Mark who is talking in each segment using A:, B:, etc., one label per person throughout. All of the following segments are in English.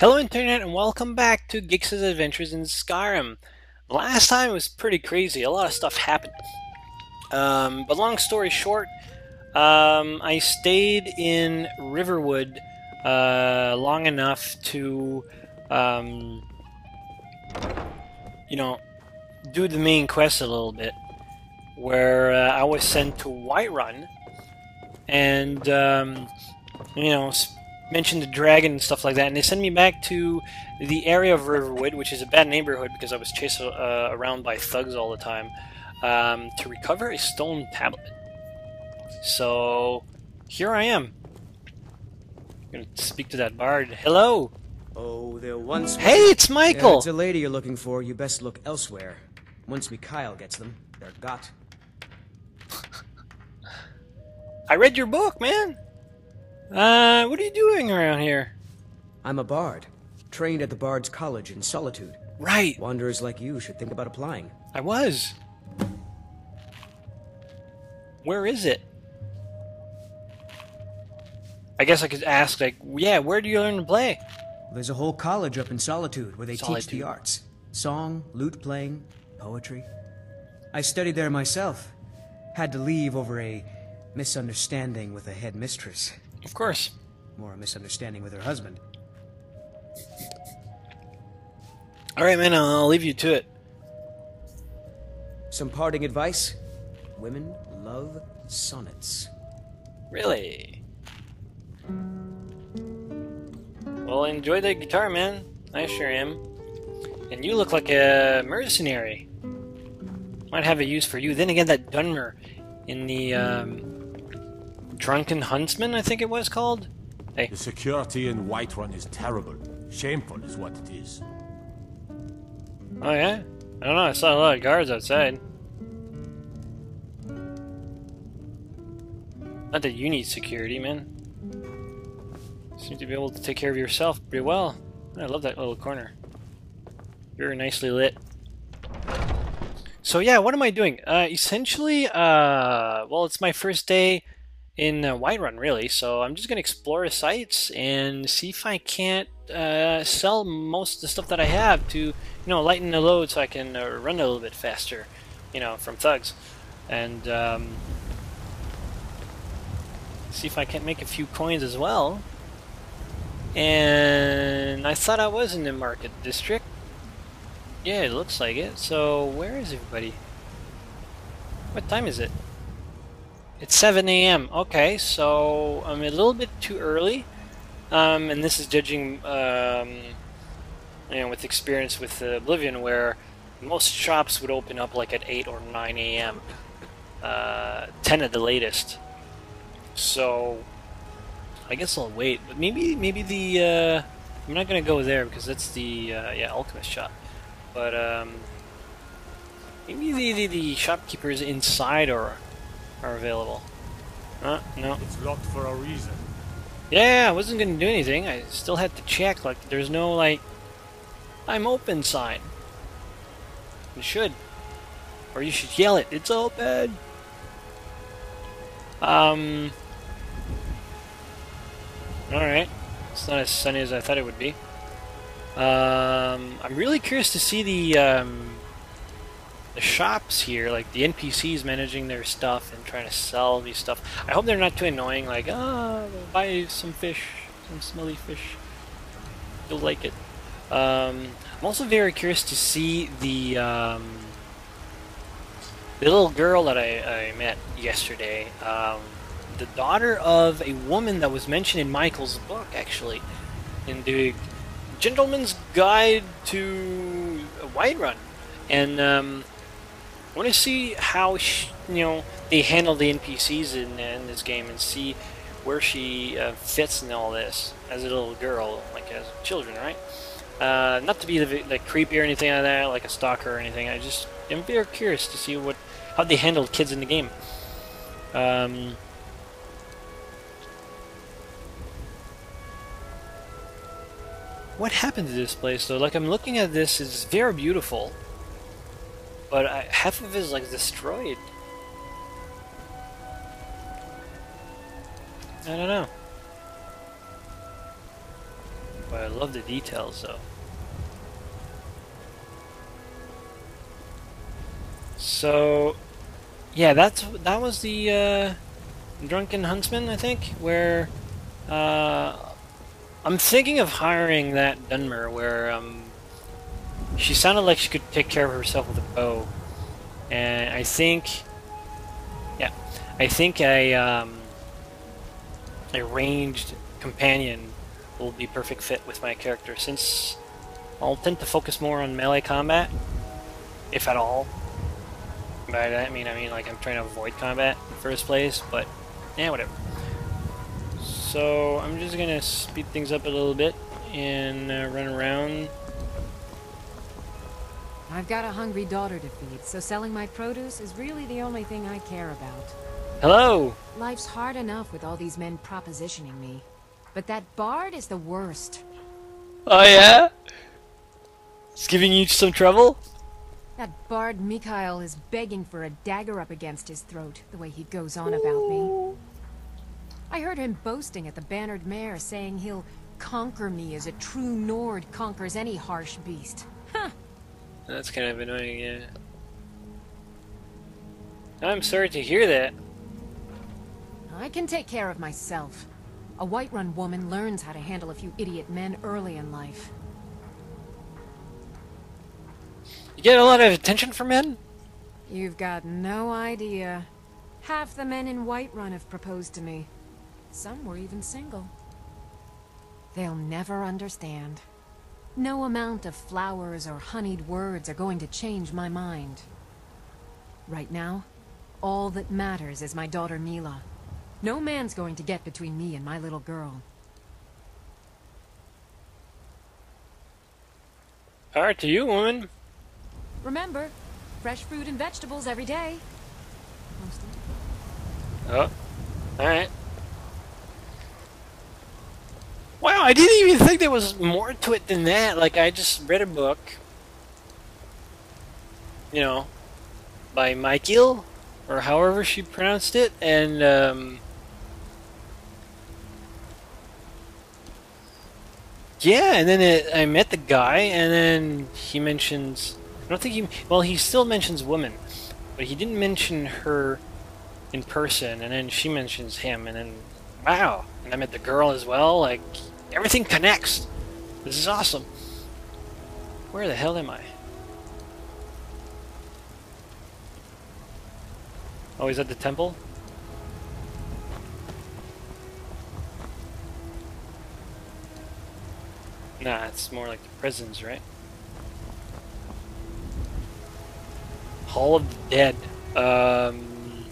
A: Hello Internet and welcome back to Gix' Adventures in Skyrim. Last time was pretty crazy, a lot of stuff happened. Um, but long story short, um, I stayed in Riverwood uh, long enough to, um, you know, do the main quest a little bit, where uh, I was sent to Whiterun, and, um, you know, mentioned the dragon and stuff like that, and they send me back to the area of Riverwood, which is a bad neighborhood because I was chased uh, around by thugs all the time, um, to recover a stone tablet. So here I am. I'm gonna speak to that bard. Hello.
B: Oh, there once.
A: Hey, it's Michael.
B: Yeah, it's a lady you're looking for. You best look elsewhere. Once Mikael gets them, they're got.
A: I read your book, man. Uh, what are you doing around here?
B: I'm a bard, trained at the Bard's College in Solitude.
A: Right.
B: Wanderers like you should think about applying.
A: I was. Where is it? I guess I could ask, like, yeah, where do you learn to play?
B: There's a whole college up in Solitude where they teach the arts song, lute playing, poetry. I studied there myself. Had to leave over a misunderstanding with a headmistress.
A: Of course.
B: More a misunderstanding with her husband.
A: All right, man. I'll leave you to it.
B: Some parting advice? Women love sonnets.
A: Really? Well, enjoy the guitar, man. I sure am. And you look like a mercenary. Might have a use for you. Then again, that Dunmer in the um, Drunken Huntsman, I think it was called. Hey,
C: The security in Whiterun is terrible. Shameful is what it is.
A: oh yeah. I don't know. I saw a lot of guards outside. Not that you need security, man. Seem to be able to take care of yourself pretty well. I love that little corner. Very nicely lit. So yeah, what am I doing? Uh, essentially, uh, well, it's my first day in uh, Whiterun, really. So I'm just gonna explore the sites and see if I can't uh, sell most of the stuff that I have to, you know, lighten the load so I can uh, run a little bit faster, you know, from thugs, and um, see if I can't make a few coins as well. And I thought I was in the market district. Yeah, it looks like it. So where is everybody? What time is it? It's 7 a.m. Okay, so I'm a little bit too early. Um, and this is judging, um, you know, with experience with uh, Oblivion, where most shops would open up like at 8 or 9 a.m. Uh, 10 at the latest. So I guess I'll wait. But maybe, maybe the uh, I'm not gonna go there because that's the uh, yeah alchemist shop. But um, maybe the, the the shopkeepers inside are are available. Uh, no.
C: It's locked for a reason.
A: Yeah, I wasn't gonna do anything. I still had to check. Like, there's no like, I'm open sign. You should, or you should yell it. It's open. Um. All right. It's not as sunny as I thought it would be. Um, I'm really curious to see the um, the shops here, like the NPCs managing their stuff and trying to sell these stuff. I hope they're not too annoying. Like, ah, buy some fish, some smelly fish. You'll like it. Um, I'm also very curious to see the um, the little girl that I, I met yesterday. Um, the daughter of a woman that was mentioned in Michael's book, actually, in the Gentleman's Guide to Whiterun, and um, I want to see how sh you know they handle the NPCs in, in this game and see where she uh, fits in all this as a little girl, like as children, right? Uh, not to be the, like creepy or anything like that, like a stalker or anything. I just am very curious to see what how they handle kids in the game. Um, what happened to this place though? Like I'm looking at this, it's very beautiful, but I, half of it is like destroyed. I don't know. But I love the details though. So, yeah, that's that was the uh, drunken huntsman, I think, where uh, I'm thinking of hiring that Dunmer, where um, she sounded like she could take care of herself with a bow, and I think, yeah, I think a um, a ranged companion will be perfect fit with my character, since I'll tend to focus more on melee combat, if at all. By that I mean I mean like I'm trying to avoid combat in the first place, but yeah, whatever. So I'm just gonna speed things up a little bit and uh, run around.
D: I've got a hungry daughter to feed, so selling my produce is really the only thing I care about.
A: Hello!
D: Life's hard enough with all these men propositioning me. But that bard is the worst.
A: Oh yeah? It's giving you some trouble?
D: That bard Mikael is begging for a dagger up against his throat, the way he goes on about me. I heard him boasting at the Bannered Mare, saying he'll conquer me as a true Nord conquers any harsh beast.
A: That's kind of annoying, yeah. I'm sorry to hear that.
D: I can take care of myself. A Whiterun woman learns how to handle a few idiot men early in life.
A: You get a lot of attention from men?
D: You've got no idea. Half the men in Whiterun have proposed to me. Some were even single. They'll never understand. No amount of flowers or honeyed words are going to change my mind. Right now, all that matters is my daughter Mila. No man's going to get between me and my little girl.
A: Alright to you, woman.
D: Remember, fresh fruit and vegetables every day.
A: Oh. Alright. Wow, I didn't even think there was more to it than that. Like, I just read a book, you know, by Michael, or however she pronounced it, and, um, yeah, and then it, I met the guy, and then he mentions, I don't think he, well, he still mentions woman, but he didn't mention her in person, and then she mentions him, and then, wow, and I met the girl as well, like, everything connects. This is awesome. Where the hell am I? Oh, he's at the temple? Nah, it's more like the prisons, right? Hall of the Dead. Um,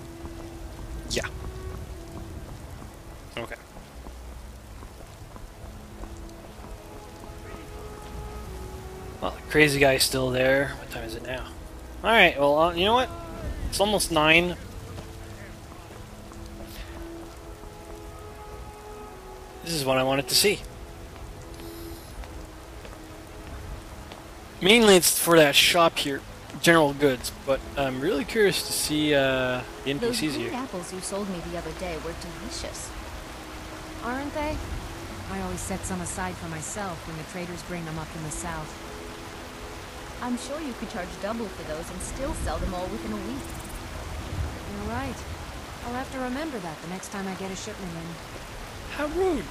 A: yeah. Crazy guy's still there. What time is it now? Alright, well, uh, you know what? It's almost 9. This is what I wanted to see. Mainly it's for that shop here, General Goods, but I'm really curious to see uh, the
E: Those
A: NPCs
E: green
A: here.
E: apples you sold me the other day were delicious.
D: Aren't they? I always set some aside for myself when the traders bring them up in the south.
E: I'm sure you could charge double for those and still sell them all within a week.
D: You're right. I'll have to remember that the next time I get a shipment in.
A: How rude!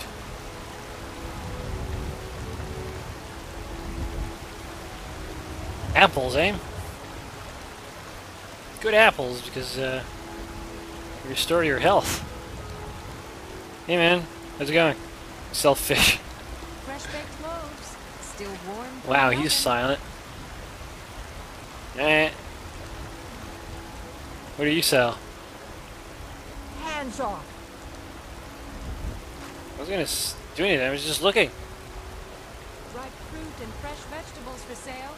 A: Apples, eh? Good apples, because, uh, restore your health. Hey man, how's it going? Sell fish.
D: Fresh baked loaves. Still warm.
A: Wow, he's silent. Eh. What do you sell?
D: Hands off.
A: I was gonna do anything, I was just looking.
D: Ripe fruit and fresh vegetables for sale.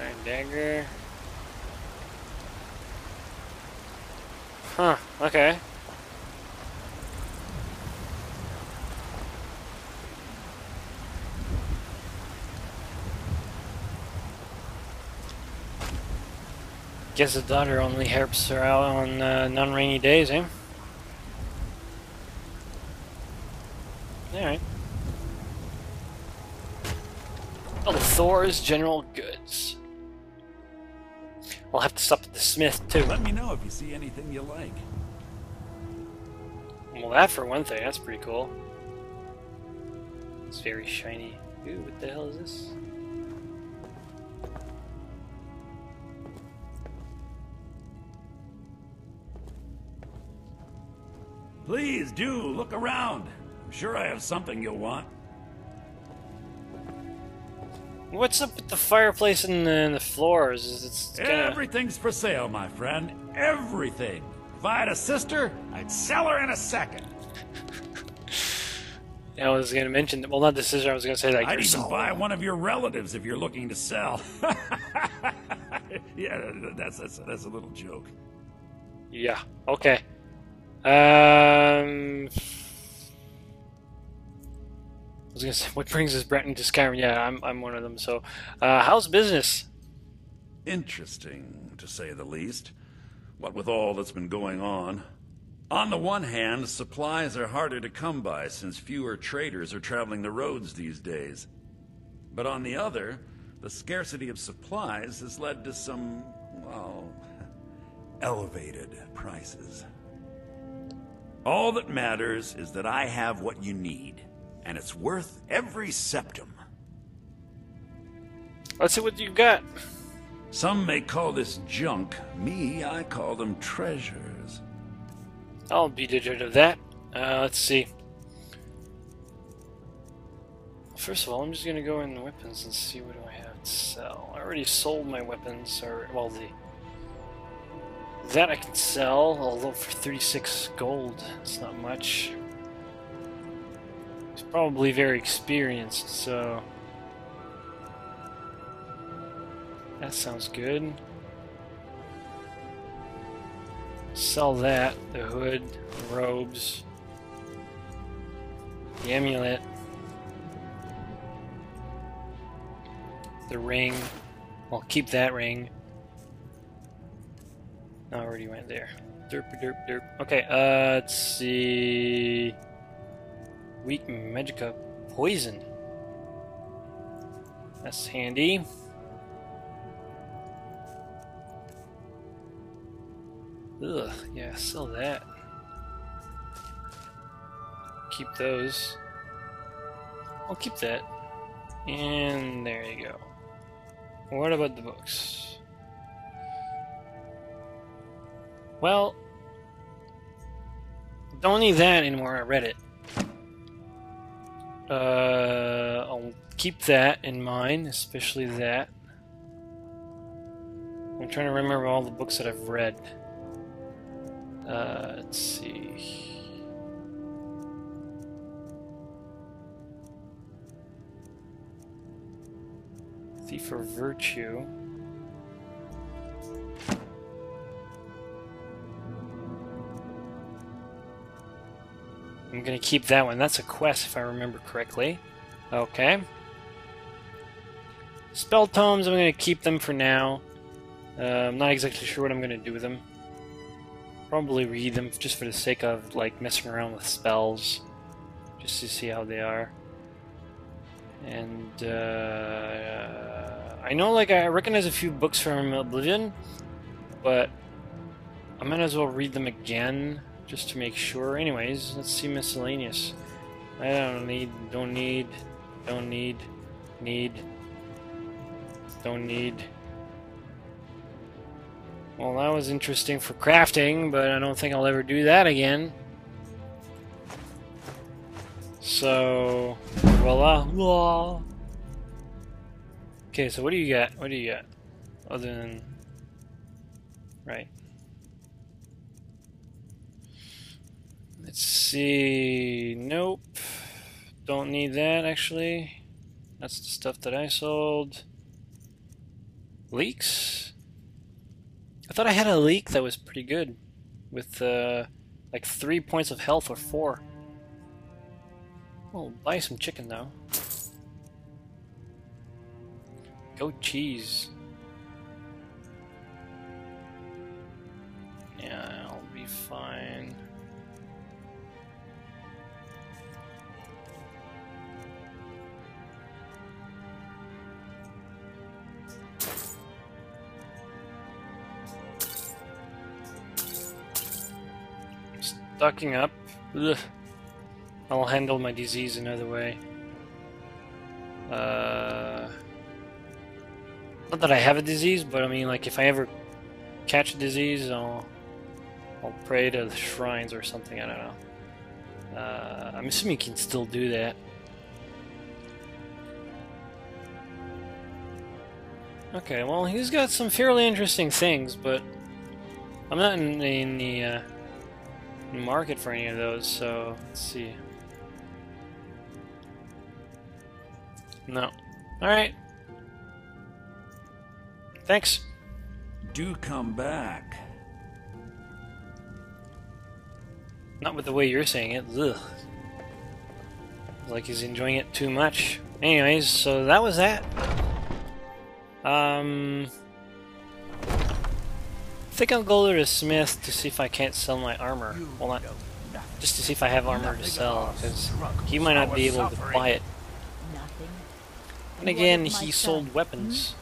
A: Iron dagger. Huh, okay. Guess the daughter only helps her out on uh, non-rainy days, eh? Alright. Oh, Belethor's General Goods. I'll have to stop at the smith too.
F: Let me know if you see anything you like.
A: Well, that for one thing, that's pretty cool. It's very shiny. Ooh, what the hell is this?
F: Please do look around. I'm sure I have something you'll want.
A: What's up with the fireplace and the, and the floors? Is It's kind of
F: Everything's for sale, my friend. Everything. If I had a sister, I'd sell her in a second.
A: I was going to mention. Well, not the sister. I was going to say like.
F: I'd even buy one of your relatives if you're looking to sell. yeah, that's, that's that's a little joke.
A: Yeah. Okay. Um. I was gonna say, what brings us Breton to Skyrim? Yeah, I'm I'm one of them. So, uh, how's business?
F: Interesting, to say the least. What with all that's been going on. On the one hand, supplies are harder to come by since fewer traders are traveling the roads these days. But on the other, the scarcity of supplies has led to some, well, elevated prices. All that matters is that I have what you need, and it's worth every septim.
A: Let's see what you've got.
F: Some may call this junk. Me, I call them treasures.
A: I'll be the judge of that. Uh, let's see. First of all, I'm just gonna go in the weapons and see what do I have to sell. I already sold my weapons, or well, the that I can sell, although for 36 gold, it's not much. He's probably very experienced, so that sounds good. Sell that, the hood, the robes, the amulet, the ring. I'll keep that ring. I already went there. Derp derp derp. Okay, uh, let's see. Weak Magicka poison. That's handy. Ugh, yeah, sell that. Keep those. I'll keep that. And there you go. What about the books? Well, don't need that anymore. I read it. Uh, I'll keep that in mind, especially that. I'm trying to remember all the books that I've read. Uh, let's see. Thief for Virtue. I'm gonna keep that one. That's a quest, if I remember correctly. Okay. Spell tomes, I'm gonna keep them for now. Uh, I'm not exactly sure what I'm gonna do with them. Probably read them just for the sake of like messing around with spells, just to see how they are. And uh, I know, like I recognize a few books from Oblivion, but I might as well read them again just to make sure. Anyways, let's see miscellaneous. I don't need, don't need, don't need, need, don't need. Well, that was interesting for crafting, but I don't think I'll ever do that again. So, voila. Okay, so what do you got? What do you got? Other than... Right. Let's see... Nope. Don't need that, actually. That's the stuff that I sold. Leeks? I thought I had a leek that was pretty good. With, uh, like three points of health or four. Well, buy some chicken though. Goat cheese. Ducking up. Ugh. I'll handle my disease another way. Uh, not that I have a disease, but I mean, like, if I ever catch a disease, I'll, I'll pray to the shrines or something, I don't know. Uh, I'm assuming you can still do that. Okay, well, he's got some fairly interesting things, but I'm not in, in the uh, market for any of those, so let's see. No. Alright. Thanks.
F: Do come back.
A: Not with the way you're saying it. Ugh. Like he's enjoying it too much. Anyways, so that was that. Um, think I'll go to the smith to see if I can't sell my armor. Well, not just to see if I have armor to sell, because he might not be able to buy it. And again, he sold weapons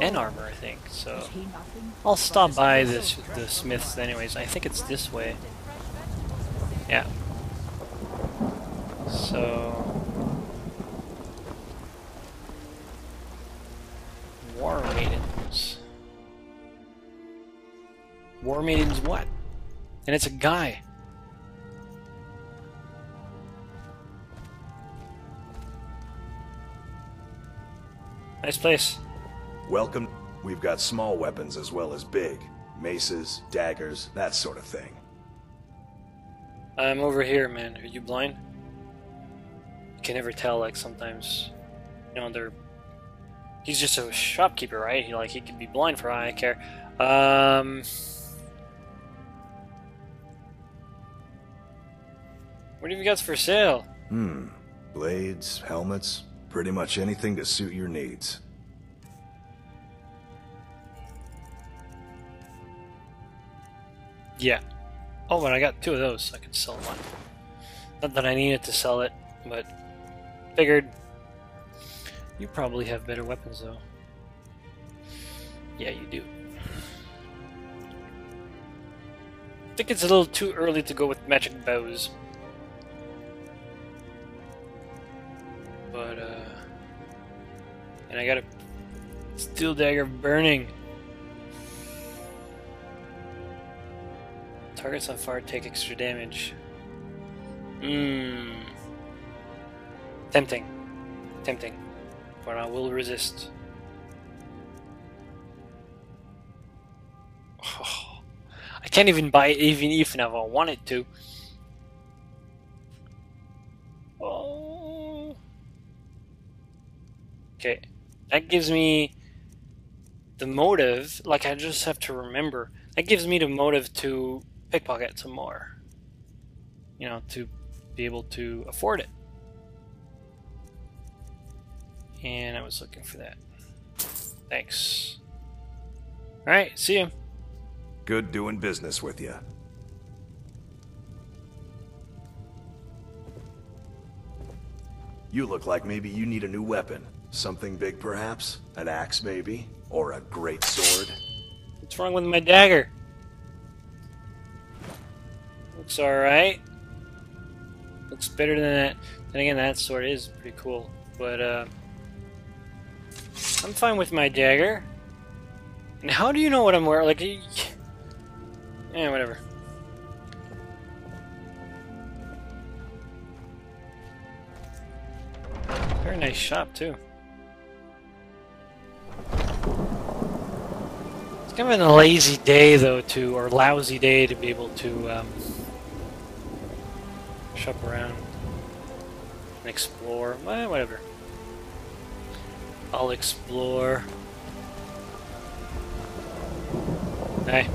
A: and armor, I think. So
E: Is he nothing?
A: I'll stop by this the smiths anyways. I think it's this way. Yeah. So War Warmaiden's what? And it's a guy. Nice place.
G: Welcome. We've got small weapons as well as big. Maces, daggers, that sort of thing.
A: I'm over here, man. Are you blind? You can never tell, like, sometimes, you know, they're... He's just a shopkeeper, right? He, like, he could be blind for all I care. Um... What have you got for sale?
G: Hmm. Blades, helmets, pretty much anything to suit your needs.
A: Yeah. Oh, but I got two of those, so I can sell one. Not that I needed to sell it, but figured you probably have better weapons, though. Yeah, you do. I think it's a little too early to go with magic bows. But, uh... And I got a steel dagger burning. Targets on fire take extra damage. Mmm. Tempting. Tempting. But I will resist. Oh, I can't even buy it even if I wanted to. Oh. Okay. That gives me the motive, like I just have to remember. That gives me the motive to pickpocket some more. You know, to be able to afford it. And I was looking for that. Thanks. Alright, see you.
G: Good doing business with you. You look like maybe you need a new weapon. Something big, perhaps? An axe, maybe? Or a great sword?
A: What's wrong with my dagger? Looks alright. Looks better than that. Then again, that sword is pretty cool. But, uh... I'm fine with my dagger. And how do you know what I'm wearing? Like, yeah, whatever. Very nice shop, too. It's kind of a lazy day, though, to, or lousy day to be able to, um, shop around and explore. Well, whatever. I'll explore. Hey.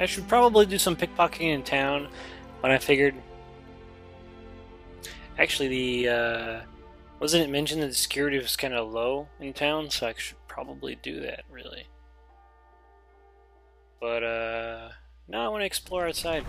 A: I should probably do some pickpocketing in town, but I figured... Actually, the, uh... Wasn't it mentioned that the security was kind of low in town, so I should probably do that, really. But, uh... No, I want to explore outside.